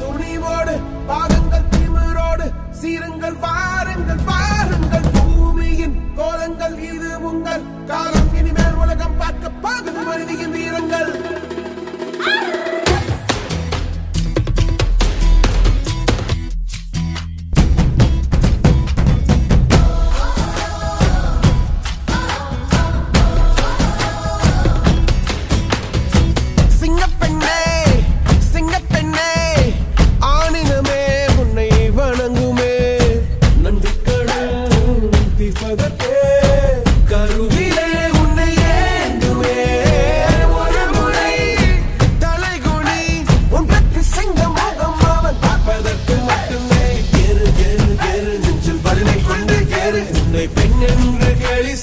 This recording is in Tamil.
துணிவோடு பாருங்கள் திமிரோடு சீருங்கள் பாருங்கள் பாருங்கள் பூமியின் கோலங்கள் இது உங்கள் காலம். உன்னை பெண் என்று கேலி